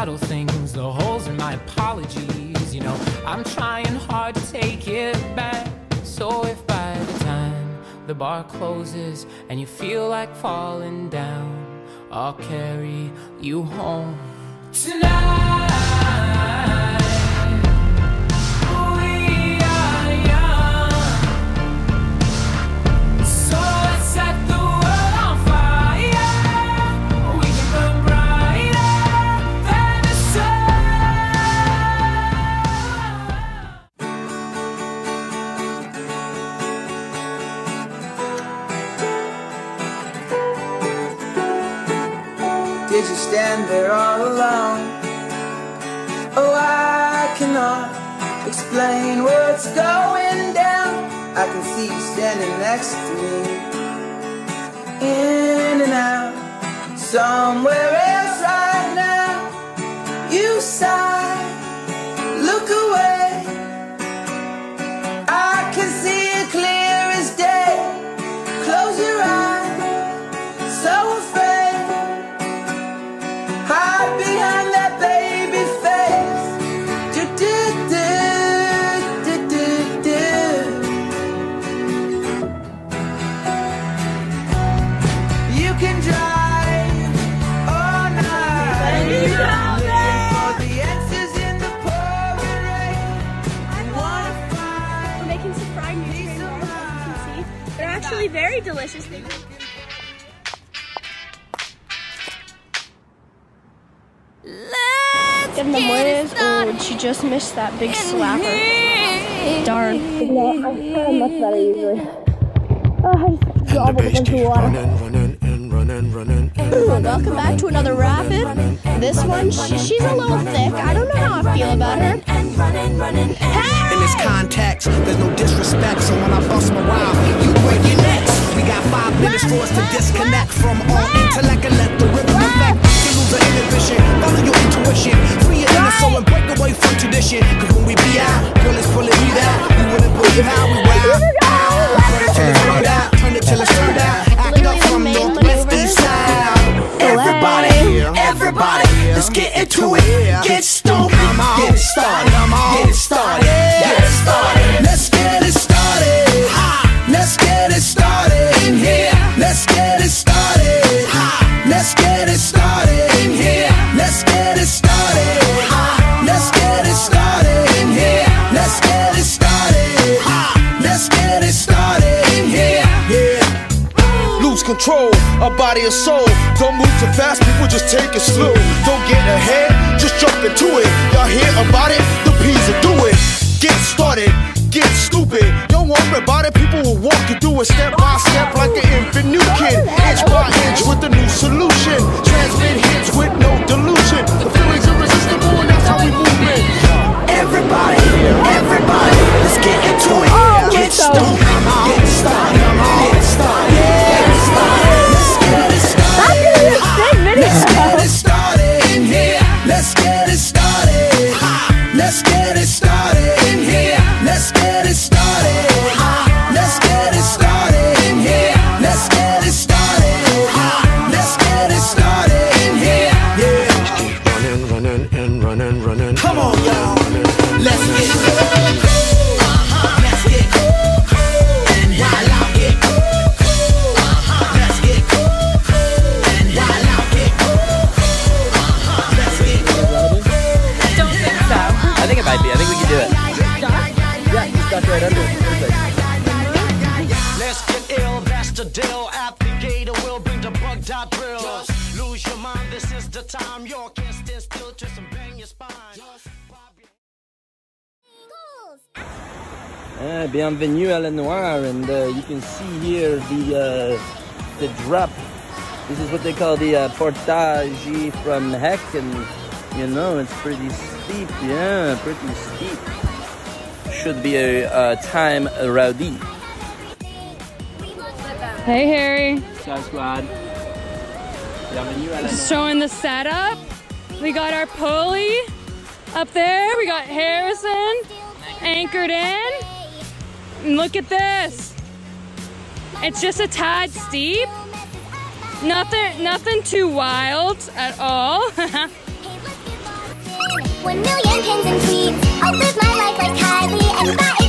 subtle things, the holes in my apologies. You know, I'm trying hard to take it back. So if by the time the bar closes and you feel like falling down, I'll carry you home tonight. Did you stand there all alone? Oh, I cannot explain what's going down. I can see you standing next to me. In and out, somewhere actually very delicious. They Give them waves. Oh, she just missed that big slapper. Darn. No, I'm much better usually. Oh, I just gobbled a bunch of water. running and running, running. and Welcome back to another rapid. This one, she, she's a little thick. I don't know how I feel about her. In this context, there's no disrespect. So when I bust my rhyme, you break your necks. We got five minutes for us to disconnect from all intellect and let the rhythm affect. You lose the inhibition, follow your intuition. Free your inner soul and break away from tradition. Cause when we be out, girl, it's pulling me down. You wouldn't believe how we wild. Burn it till it's burned out, turn it till it's turned out. Act up from northwest east side. Everybody, everybody, let's get into it. Get stoned, get it started, get it started, get it started. Let's a body and soul. Don't move too fast, people just take it slow. Don't get ahead, just jump into it. Y'all hear about it? The Peas do it. Get started, get stupid. Don't worry about it, people will walk you through it step might be. I think we can do it. Yeah, just got right under it. Perfect. Let's get ill, that's the deal. Applicator will bring the bug dot drill. Lose your mind, this is the time. You can't stand still, twist and bang your spine. Uh, bienvenue à la Noire, and uh, you can see here the uh, the drop. This is what they call the uh, portage from heck, and you know it's pretty steep. Yeah, pretty steep. Should be a, uh time rowdy. Hey Harry, Sky Squad. Bienvenue à la Noire. showing the setup. We got our pulley up there. We got Harrison anchored in. And look at this. It's just a tad steep. Nothing, nothing too wild at all. One million pins and tweets. I'll live my life like Kylie and buy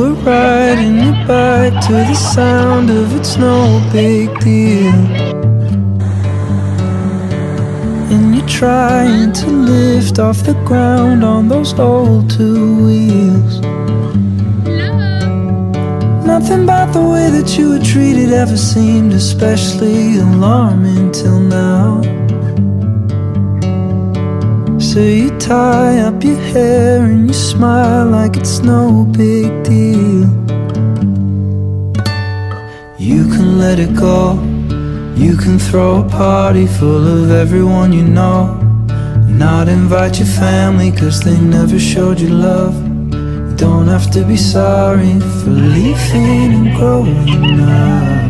were riding your bike to the sound of it's no big deal. And you're trying to lift off the ground on those old two wheels. Nothing about the way that you were treated ever seemed especially alarming till now. So you tie up your hair and you smile like it's no big deal. You can let it go. You can throw a party full of everyone you know. Not invite your family cause they never showed you love. You don't have to be sorry for leaving and growing up.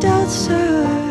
doubts her.